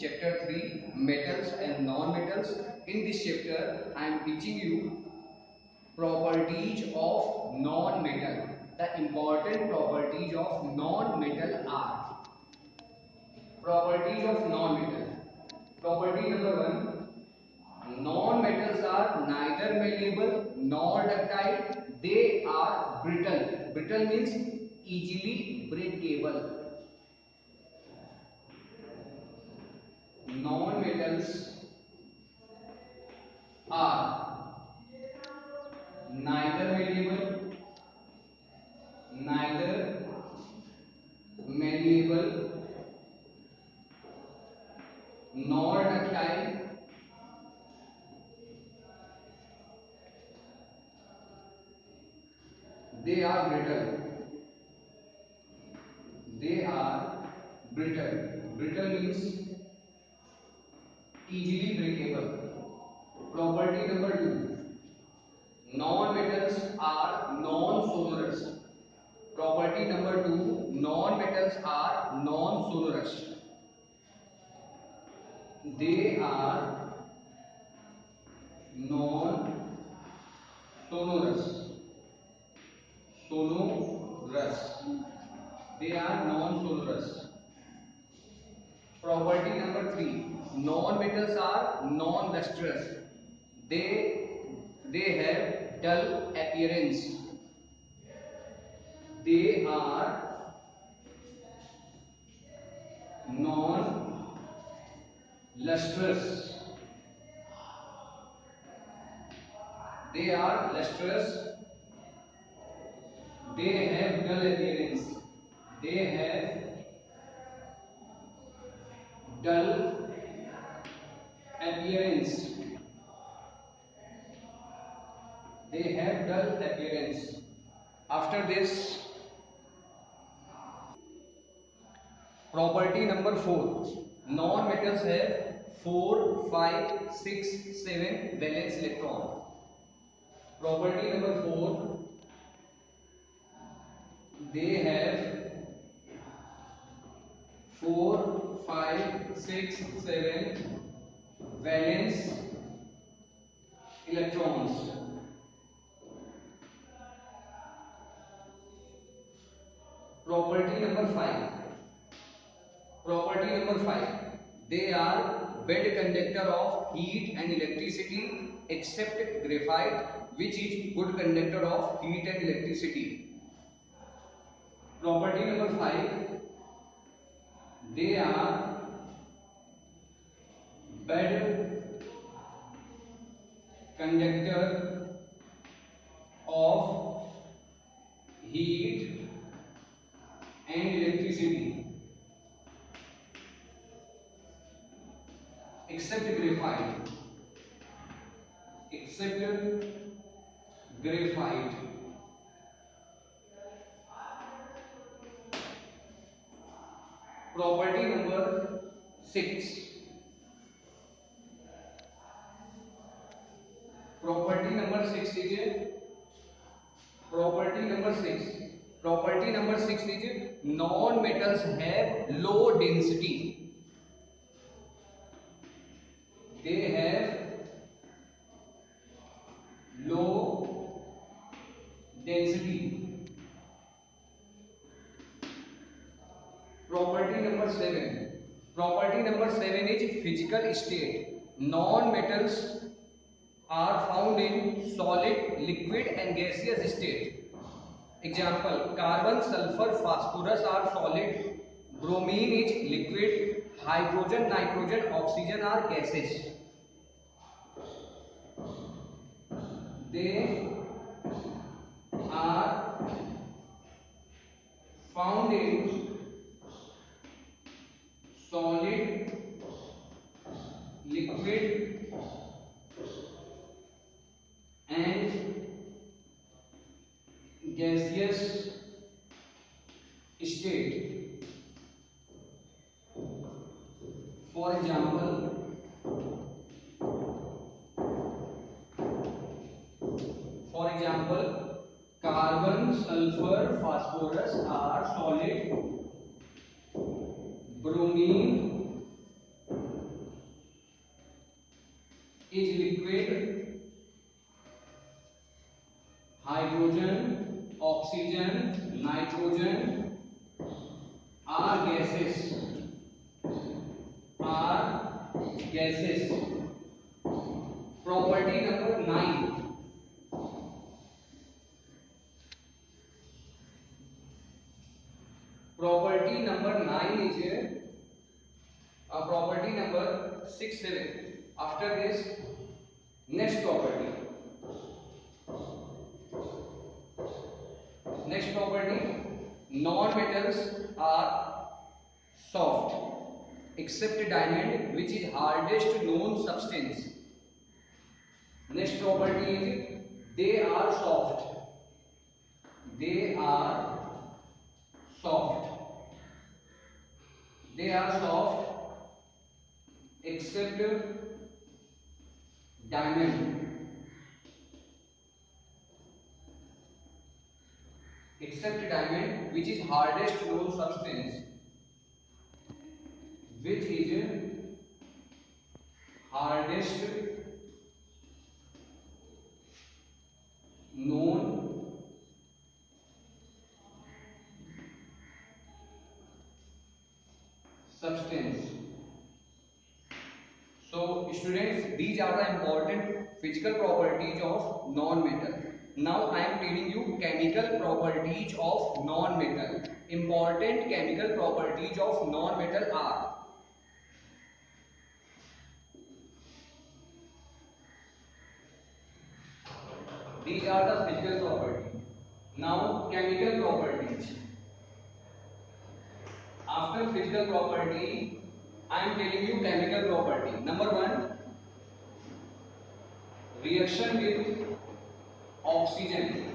chapter 3 metals and non-metals in this chapter i am teaching you properties of non-metal the important properties of non-metal are properties of non-metal property number 1 non-metals are neither malleable nor ductile they are brittle brittle means easily breakable non-metals are neither malleable, neither malleable, nor ductile, they are brittle letters are non-sonorous. They are non-sonorous. Sonorous. They are non-sonorous. Property number three. Non-metals are non-lustrous. They they have dull appearance. They are non lustrous they are lustrous they have dull appearance they have dull appearance they have dull appearance after this property number four non metals है four five six seven valence electron property number four they have four five six seven valence electrons bad conductor of heat and electricity except graphite which is good conductor of heat and electricity property number 5 they are bad conductor of heat and electricity except graphite except graphite property number 6 property number 6 is a property number 6 property number 6 is non metals have low density low density. Property number 7. Property number 7 is physical state. Non-metals are found in solid, liquid and gaseous state. Example, carbon, sulfur, phosphorus are solid, bromine is liquid, hydrogen, nitrogen, oxygen are gases. they are found in solid liquid carbon, sulfur, phosphorus are solid. Bromine is liquid. Hydrogen, oxygen, nitrogen are gases. Are gases. Property number 9. Non-metals are soft except diamond, which is hardest known substance. Next property is they are soft. They are soft. They are soft except diamond. except diamond which is hardest known substance which is hardest known substance so students these are the important physical properties of non metal now i am telling you Properties of non-metal. Important chemical properties of non-metal are these are the physical properties. Now chemical properties. After physical property, I am telling you chemical property. Number one, reaction with oxygen.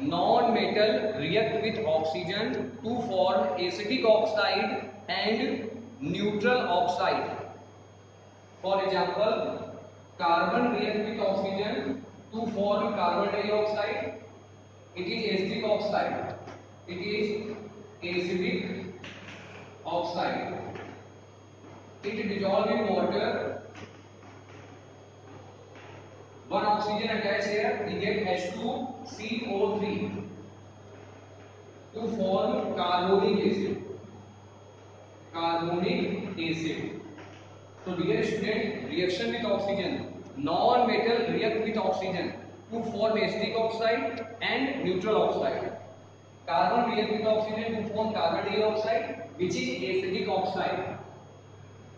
non-metal react with oxygen to form acidic oxide and neutral oxide. For example, carbon react with oxygen to form carbon dioxide. It is acidic oxide. It is acidic oxide. It dissolves in water one oxygen attached here we get H2CO3 to form carbonic acid carbonic acid so dear student reaction with oxygen non metal react with oxygen to form acetic oxide and neutral oxide carbon react with oxygen to form carbon dioxide which is acetic oxide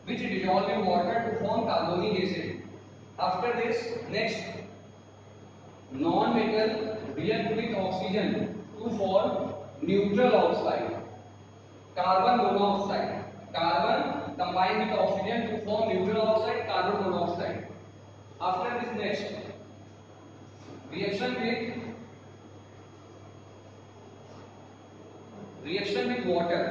which dissolve in water to form carbonic acid after this next non metal react with oxygen to form neutral oxide carbon monoxide carbon combined with oxygen to form neutral oxide carbon monoxide after this next reaction with reaction with water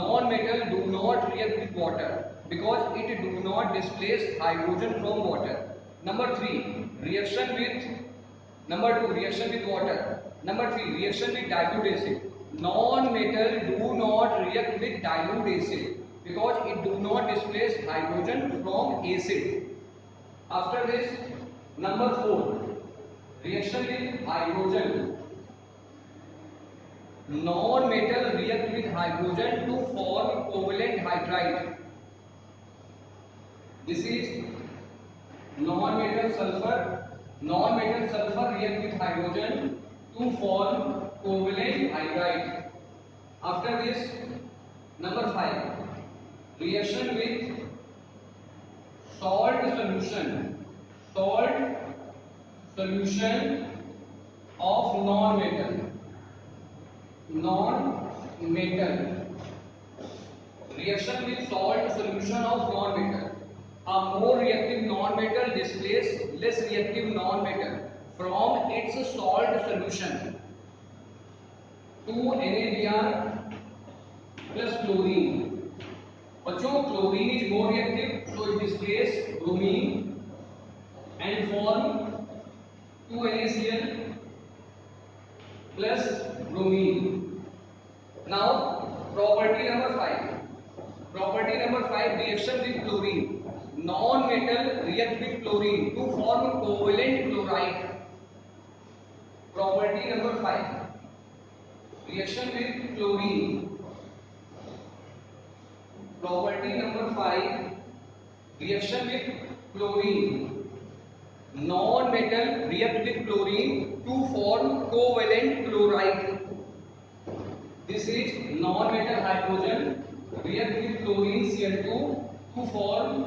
non metal do not react with water because it do not displace hydrogen from water Number three, reaction with number two, reaction with water. Number three, reaction with dilute acid. Non-metal do not react with dilute acid because it do not displace hydrogen from acid. After this, number four, reaction with hydrogen. Non-metal react with hydrogen to form covalent hydride. This is Non-metal sulfur reacts with hydrogen to form covalent hydride. After this, number 5, reaction with salt solution. Salt solution of non-metal. Non-metal. Reaction with salt solution of non-metal. a more reactive non-metal displaces less reactive non-metal from its salt solution to NaBr plus chlorine. बच्चों chlorine is more reactive so it displaces bromine and form 2NaCl plus bromine. Now property number 5. Property number 5 reaction with chlorine. non-metal react with chlorine to form covalent chloride. Property number five: reaction with chlorine. Property number five: reaction with chlorine. Non-metal react with chlorine to form covalent chloride. This is non-metal hydrogen react with chlorine Cl2 to form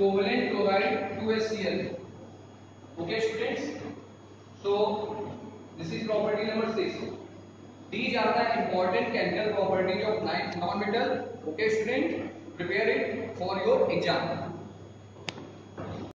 covalent chloride 2HCl. Okay, students. So this is property number six. These are the important chemical properties of non-metal. Okay, student. Prepare it for your exam.